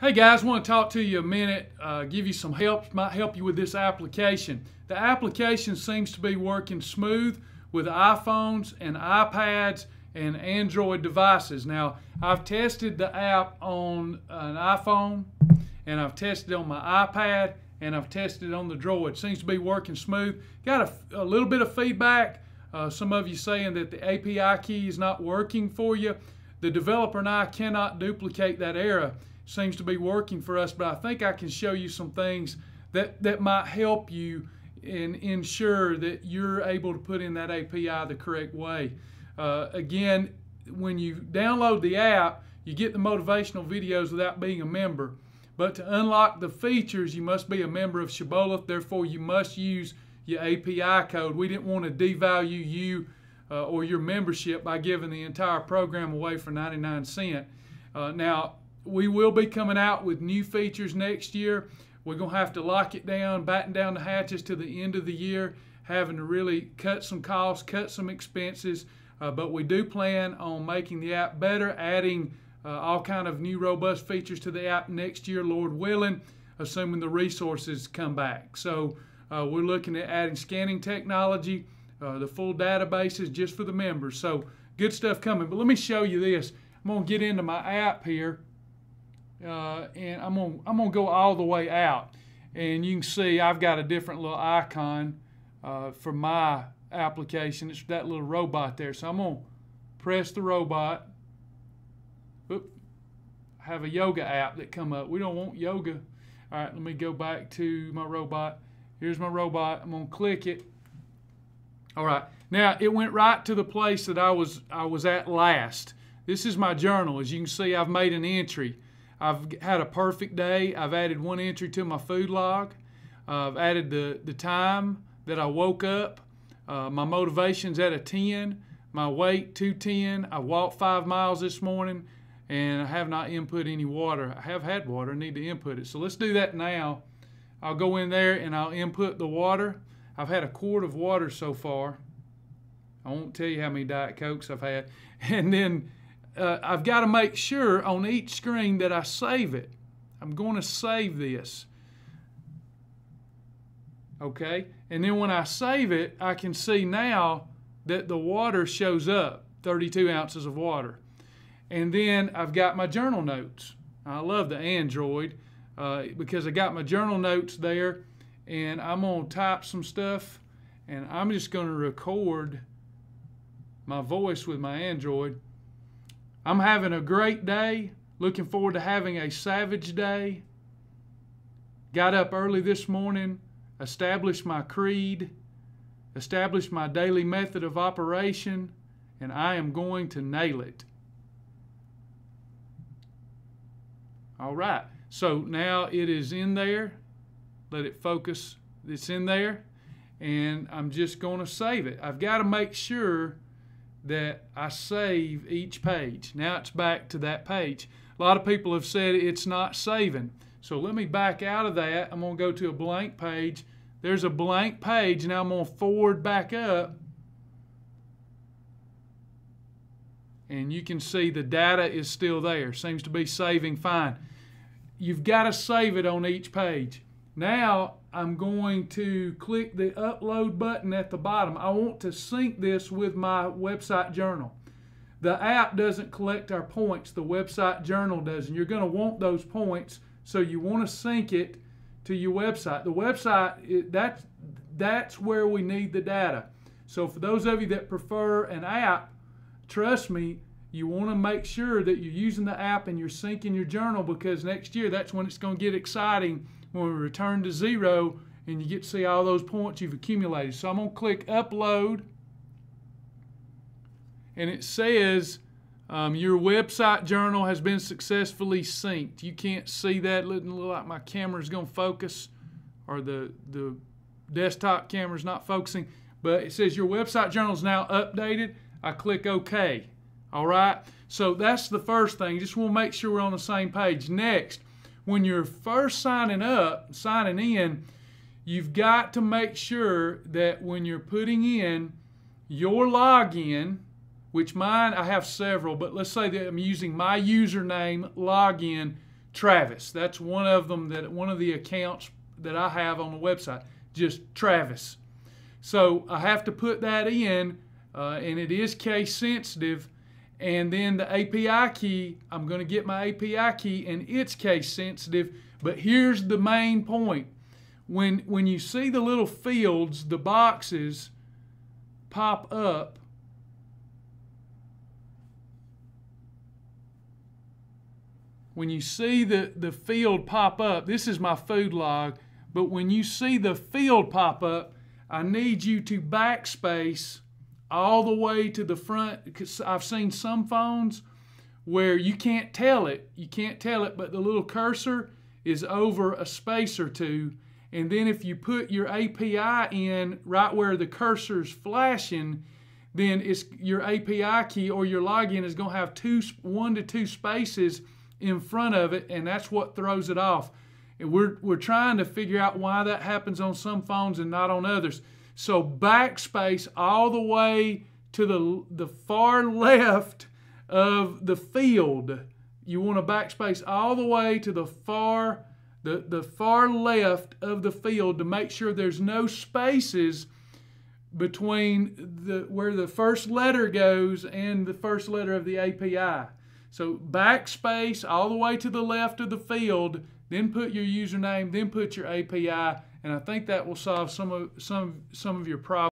Hey guys, want to talk to you a minute, uh, give you some help, might help you with this application. The application seems to be working smooth with iPhones and iPads and Android devices. Now, I've tested the app on an iPhone and I've tested on my iPad and I've tested it on the Droid. Seems to be working smooth. Got a, a little bit of feedback. Uh, some of you saying that the API key is not working for you. The developer and I cannot duplicate that error seems to be working for us, but I think I can show you some things that, that might help you and ensure that you're able to put in that API the correct way. Uh, again, when you download the app, you get the motivational videos without being a member. But to unlock the features, you must be a member of Shibboleth. Therefore, you must use your API code. We didn't want to devalue you uh, or your membership by giving the entire program away for 99 cents. Uh, now, we will be coming out with new features next year. We're going to have to lock it down, batten down the hatches to the end of the year, having to really cut some costs, cut some expenses. Uh, but we do plan on making the app better, adding uh, all kind of new robust features to the app next year, Lord willing, assuming the resources come back. So uh, we're looking at adding scanning technology, uh, the full databases just for the members. So good stuff coming. But let me show you this. I'm going to get into my app here uh, and I'm gonna I'm gonna go all the way out, and you can see I've got a different little icon uh, for my application. It's that little robot there. So I'm gonna press the robot. Oop, I have a yoga app that come up. We don't want yoga. All right, let me go back to my robot. Here's my robot. I'm gonna click it. All right, now it went right to the place that I was I was at last. This is my journal. As you can see, I've made an entry. I've had a perfect day. I've added one entry to my food log. I've added the, the time that I woke up. Uh, my motivation's at a 10. My weight, 210. I walked five miles this morning and I have not input any water. I have had water. I need to input it. So let's do that now. I'll go in there and I'll input the water. I've had a quart of water so far. I won't tell you how many Diet Cokes I've had. And then uh, I've got to make sure on each screen that I save it. I'm going to save this. Okay? And then when I save it, I can see now that the water shows up 32 ounces of water. And then I've got my journal notes. I love the Android uh, because I got my journal notes there and I'm going to type some stuff and I'm just going to record my voice with my Android I'm having a great day. Looking forward to having a savage day. Got up early this morning, established my creed, established my daily method of operation, and I am going to nail it. All right, so now it is in there. Let it focus. It's in there, and I'm just going to save it. I've got to make sure that I save each page. Now it's back to that page. A lot of people have said it's not saving. So let me back out of that. I'm going to go to a blank page. There's a blank page. Now I'm going to forward back up. And you can see the data is still there. Seems to be saving fine. You've got to save it on each page. Now I'm going to click the upload button at the bottom. I want to sync this with my website journal. The app doesn't collect our points, the website journal does, and you're going to want those points, so you want to sync it to your website. The website, it, that's, that's where we need the data. So for those of you that prefer an app, trust me, you want to make sure that you're using the app and you're syncing your journal because next year that's when it's going to get exciting when we return to zero and you get to see all those points you've accumulated. So I'm going to click upload and it says um, your website journal has been successfully synced. You can't see that. Looking look like my camera is going to focus or the, the desktop camera is not focusing. But it says your website journal is now updated. I click OK. All right. So that's the first thing. Just want to make sure we're on the same page. Next, when you're first signing up, signing in, you've got to make sure that when you're putting in your login, which mine, I have several, but let's say that I'm using my username login Travis. That's one of them that one of the accounts that I have on the website, just Travis. So I have to put that in, uh, and it is case sensitive. And then the API key, I'm going to get my API key, and it's case sensitive. But here's the main point: when when you see the little fields, the boxes pop up. When you see the, the field pop up, this is my food log, but when you see the field pop up, I need you to backspace all the way to the front I've seen some phones where you can't tell it. You can't tell it, but the little cursor is over a space or two. And then if you put your API in right where the cursor's flashing, then it's your API key or your login is going to have two, one to two spaces in front of it, and that's what throws it off. And we're, we're trying to figure out why that happens on some phones and not on others. So backspace all the way to the, the far left of the field. You want to backspace all the way to the far the, the far left of the field to make sure there's no spaces between the where the first letter goes and the first letter of the API. So backspace all the way to the left of the field, then put your username, then put your API, and I think that will solve some of some some of your problems.